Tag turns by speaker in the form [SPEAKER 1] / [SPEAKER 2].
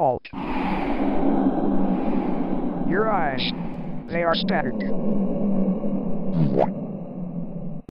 [SPEAKER 1] halt. Your eyes, they are static.